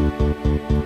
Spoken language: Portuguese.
Música